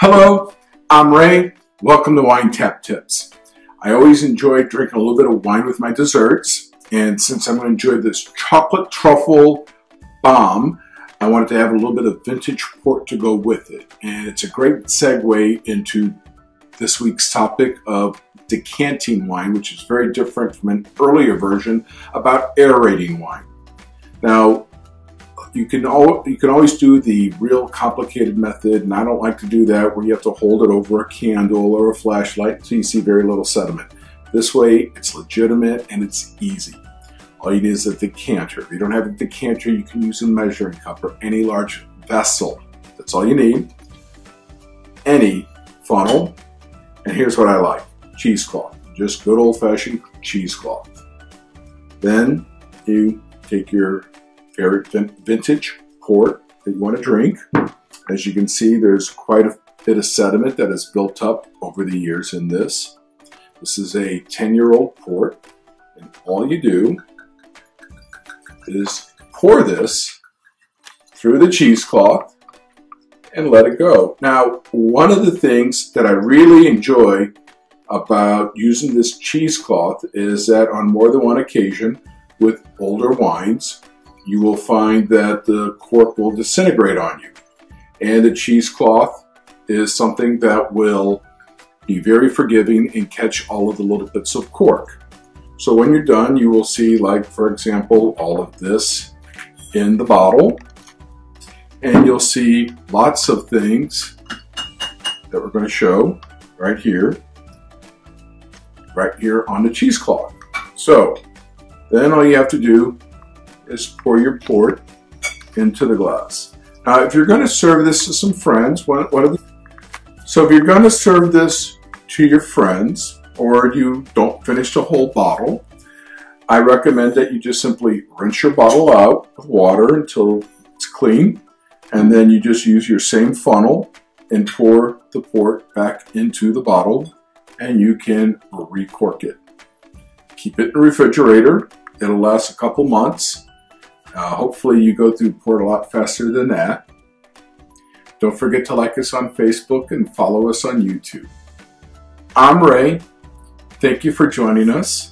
Hello, I'm Ray. Welcome to Wine Tap Tips. I always enjoy drinking a little bit of wine with my desserts, and since I'm going to enjoy this chocolate truffle bomb, I wanted to have a little bit of vintage port to go with it. And it's a great segue into this week's topic of decanting wine, which is very different from an earlier version about aerating wine. Now, you can al- you can always do the real complicated method, and I don't like to do that where you have to hold it over a candle or a flashlight so you see very little sediment. This way, it's legitimate and it's easy. All you need is a decanter. If you don't have a decanter, you can use a measuring cup or any large vessel. That's all you need. Any funnel. And here's what I like cheesecloth. Just good old fashioned cheesecloth. Then you take your favorite vintage port that you want to drink. As you can see, there's quite a bit of sediment that has built up over the years in this. This is a 10 year old port, and all you do is pour this through the cheesecloth and let it go. Now, one of the things that I really enjoy about using this cheesecloth is that on more than one occasion with older wines, you will find that the cork will disintegrate on you. And the cheesecloth is something that will be very forgiving and catch all of the little bits of cork. So when you're done, you will see, like, for example, all of this in the bottle. And you'll see lots of things that we're going to show right here, right here on the cheesecloth. So then all you have to do is pour your port into the glass. Now, if you're going to serve this to some friends, what, what are the so if you're going to serve this to your friends, or you don't finish the whole bottle, I recommend that you just simply rinse your bottle out with water until it's clean, and then you just use your same funnel and pour the port back into the bottle, and you can recork it. Keep it in the refrigerator. It'll last a couple months, uh, hopefully you go through port a lot faster than that. Don't forget to like us on Facebook and follow us on YouTube. I'm Ray. Thank you for joining us.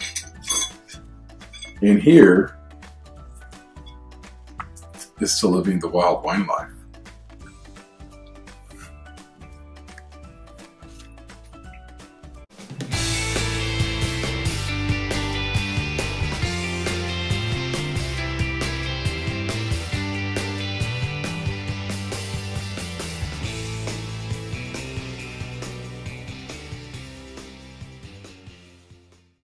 And here is to living the wild wine life.